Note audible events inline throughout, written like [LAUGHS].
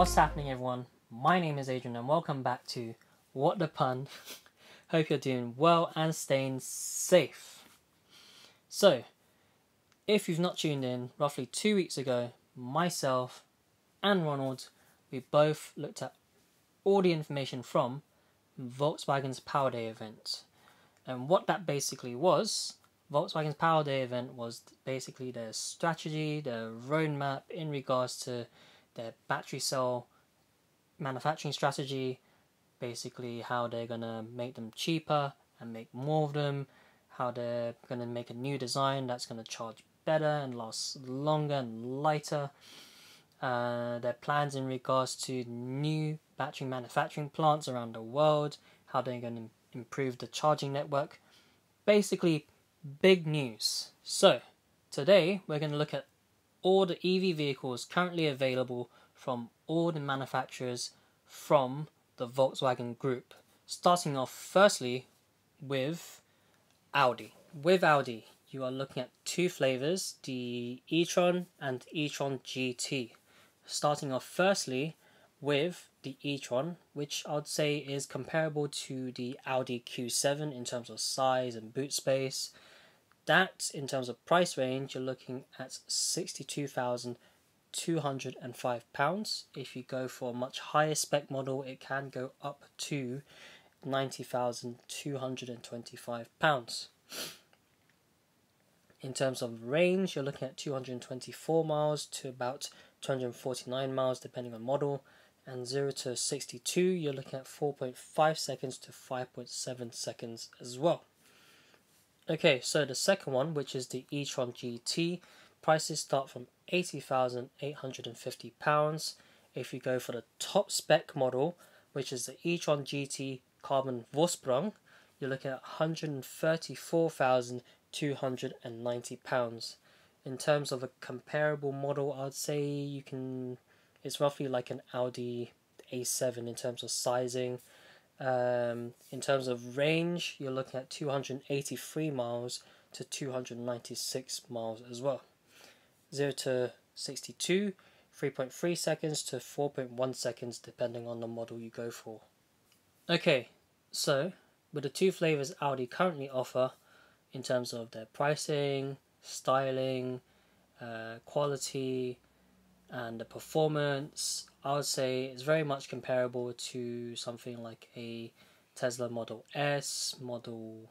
What's happening, everyone? My name is Adrian, and welcome back to What the Pun. [LAUGHS] Hope you're doing well and staying safe. So, if you've not tuned in, roughly two weeks ago, myself and Ronald, we both looked at all the information from Volkswagen's Power Day event. And what that basically was, Volkswagen's Power Day event was basically their strategy, their roadmap in regards to their battery cell manufacturing strategy, basically how they're gonna make them cheaper and make more of them, how they're gonna make a new design that's gonna charge better and last longer and lighter. Uh, their plans in regards to new battery manufacturing plants around the world, how they're going to improve the charging network. Basically, big news. So, today we're going to look at all the EV vehicles currently available from all the manufacturers from the Volkswagen Group. Starting off firstly with Audi. With Audi, you are looking at two flavors the e Tron and e Tron GT. Starting off firstly with the e-tron, which I'd say is comparable to the Audi Q7 in terms of size and boot space. That, in terms of price range, you're looking at £62,205. If you go for a much higher spec model, it can go up to £90,225. In terms of range, you're looking at 224 miles to about 249 miles depending on model and 0 to 62 you're looking at 4.5 seconds to 5.7 seconds as well. Okay, so the second one, which is the e-tron GT, prices start from £80,850. If you go for the top spec model, which is the e-tron GT Carbon Vorsprung, you're looking at £134,290. In terms of a comparable model, I'd say you can it's roughly like an Audi A7 in terms of sizing. Um, in terms of range, you're looking at 283 miles to 296 miles as well. 0 to 62, 3.3 seconds to 4.1 seconds depending on the model you go for. Okay, so with the two flavors Audi currently offer in terms of their pricing, styling, uh, quality, and the performance I would say it's very much comparable to something like a Tesla Model S, Model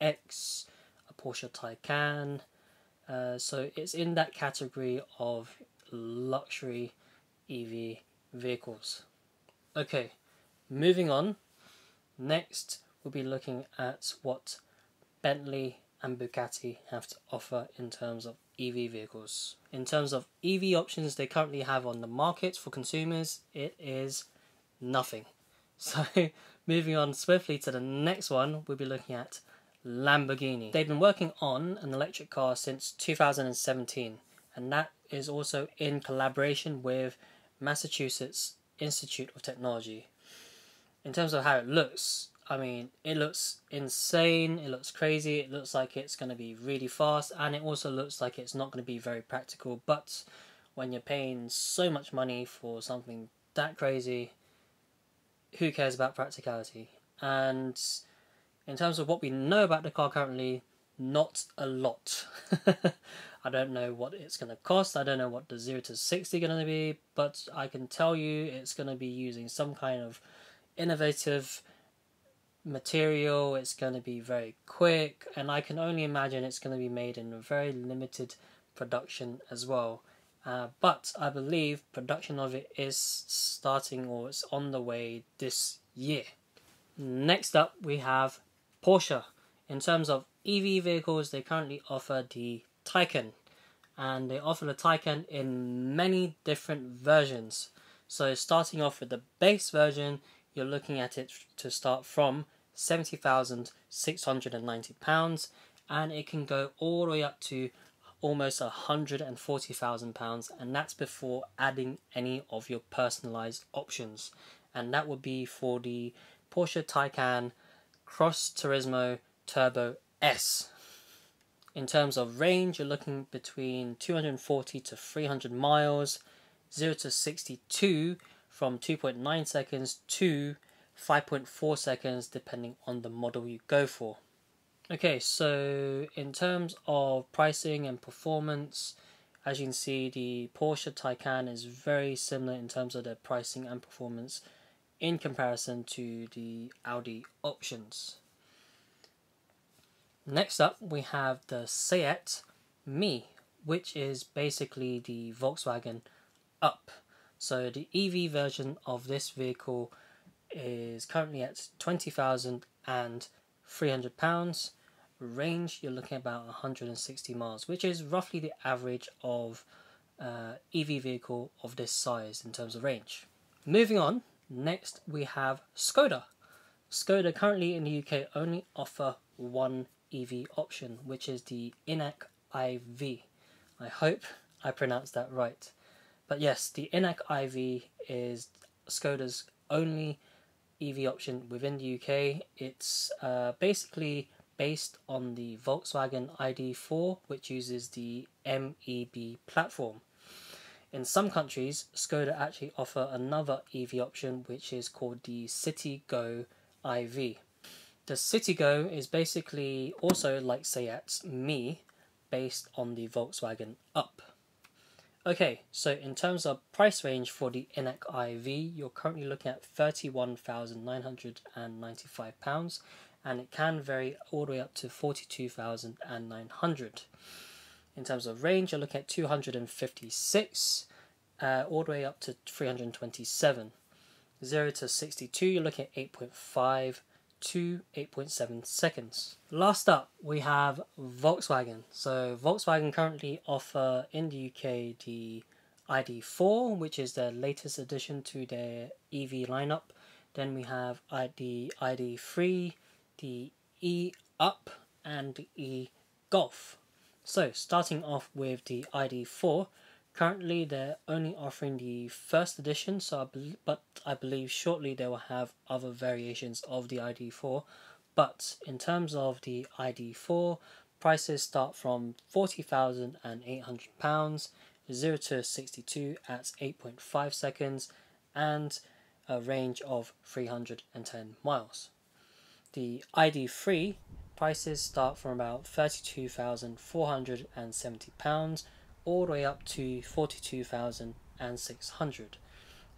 X, a Porsche Taycan. Uh, so it's in that category of luxury EV vehicles. Okay, moving on. Next, we'll be looking at what Bentley and Bugatti have to offer in terms of EV vehicles. In terms of EV options they currently have on the market for consumers, it is nothing. [LAUGHS] So, moving on swiftly to the next one, we'll be looking at Lamborghini. They've been working on an electric car since 2017, and that is also in collaboration with Massachusetts Institute of Technology. In terms of how it looks, I mean, it looks insane, it looks crazy, it looks like it's going to be really fast, and it also looks like it's not going to be very practical. But when you're paying so much money for something that crazy, who cares about practicality? And in terms of what we know about the car currently, not a lot. [LAUGHS] I don't know what it's going to cost. I don't know what the 0 to 60 going to be, but I can tell you it's going to be using some kind of innovative material, it's going to be very quick, and I can only imagine it's going to be made in a very limited production as well. Uh, but I believe production of it is starting or it's on the way this year. Next up, we have Porsche. In terms of EV vehicles, they currently offer the Taycan, and they offer the Taycan in many different versions. So, starting off with the base version, you're looking at it to start from £70,690 and it can go all the way up to almost £140,000 and that's before adding any of your personalized options and that would be for the Porsche Taycan Cross Turismo Turbo S. In terms of range, you're looking between 240 to 300 miles, 0 to 62 from 2.9 seconds to 5.4 seconds depending on the model you go for. Okay, so in terms of pricing and performance, as you can see, the Porsche Taycan is very similar in terms of their pricing and performance in comparison to the Audi options. Next up, we have the Seat Mii, which is basically the Volkswagen Up. So the EV version of this vehicle is currently at twenty thousand and three hundred pounds. Range you're looking at about 160 miles, which is roughly the average of uh, EV vehicle of this size in terms of range. Moving on, next we have Skoda. Skoda currently in the UK only offer one EV option, which is the Enyaq iV. I hope I pronounced that right. But yes, the Enyaq iV is Skoda's only EV option within the UK. It's uh, basically based on the Volkswagen ID4, which uses the MEB platform. In some countries, Skoda actually offer another EV option, which is called the Citigo iV. The Citigo is basically also like Seat's Mii, based on the Volkswagen Up. Okay, so in terms of price range for the Enyaq iV, you're currently looking at £31,995 and it can vary all the way up to 42,900. In terms of range, you're looking at 256 uh, all the way up to 327. 0 to 62, you're looking at 8.5 to 8.7 seconds. Last up, we have Volkswagen. So Volkswagen currently offer in the UK the ID4, which is the latest addition to their EV lineup. Then we have the ID3, the E Up, and the E Golf. So starting off with the ID4, Currently, they're only offering the first edition, so I but I believe shortly they will have other variations of the ID4. But in terms of the ID4, prices start from £40,800, 0 to 62 at 8.5 seconds, and a range of 310 miles. The ID3 prices start from about £32,470 all the way up to 42,600.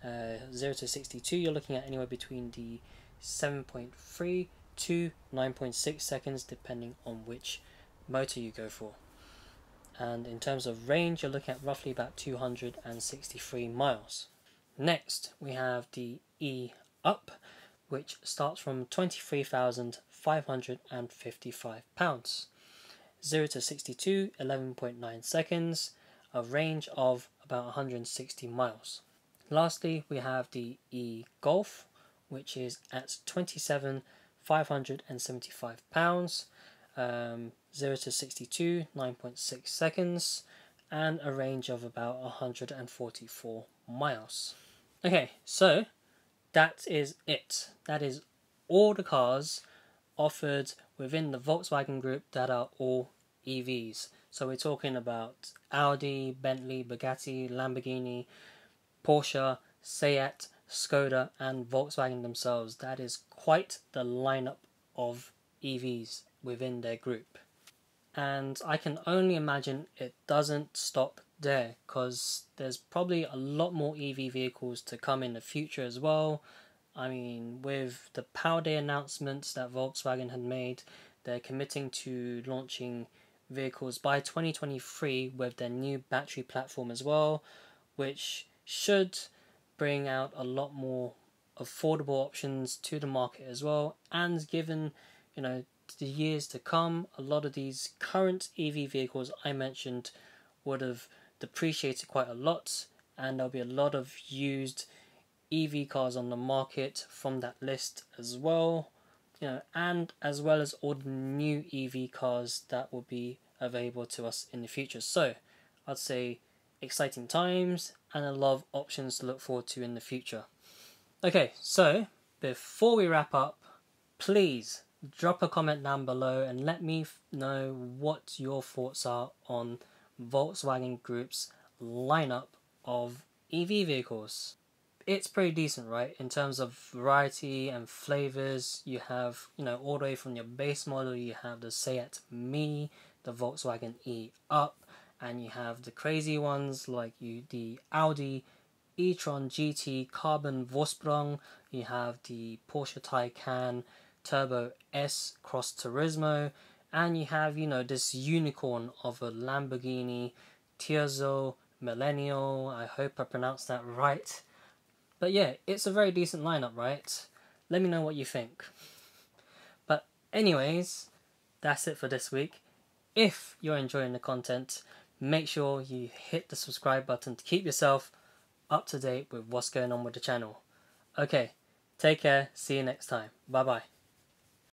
Uh, 0 to 62, you're looking at anywhere between the 7.3 to 9.6 seconds, depending on which motor you go for. And in terms of range, you're looking at roughly about 263 miles. Next, we have the E Up, which starts from 23,555 pounds. 0 to 62, 11.9 seconds, a range of about 160 miles. Lastly, we have the E Golf, which is at 27,575 pounds, um, 0 to 62, 9.6 seconds, and a range of about 144 miles. Okay, so that is it. That is all the cars offered within the Volkswagen group that are all EVs. So we're talking about Audi, Bentley, Bugatti, Lamborghini, Porsche, Seat, Skoda, and Volkswagen themselves. That is quite the lineup of EVs within their group. And I can only imagine it doesn't stop there because there's probably a lot more EV vehicles to come in the future as well. I mean, with the Power Day announcements that Volkswagen had made, they're committing to launching vehicles by 2023 with their new battery platform as well, which should bring out a lot more affordable options to the market as well. And given, you know, the years to come, a lot of these current EV vehicles I mentioned would have depreciated quite a lot, and there'll be a lot of used EV cars on the market from that list as well you know, and as well as all the new EV cars that will be available to us in the future. So, I'd say exciting times and a lot of options to look forward to in the future. Okay, so before we wrap up, please drop a comment down below and let me know what your thoughts are on Volkswagen Group's lineup of EV vehicles. It's pretty decent, right? In terms of variety and flavors, you have, you know, all the way from your base model, you have the Seat Mii, the Volkswagen E Up, and you have the crazy ones like you the Audi e-tron GT Carbon Vorsprung, you have the Porsche Taycan Turbo S Cross Turismo, and you have, you know, this unicorn of a Lamborghini Terzo Millennio. I hope I pronounced that right. But yeah, it's a very decent lineup, right? Let me know what you think. But, anyways, that's it for this week. If you're enjoying the content, make sure you hit the subscribe button to keep yourself up to date with what's going on with the channel. Okay, take care, see you next time. Bye bye.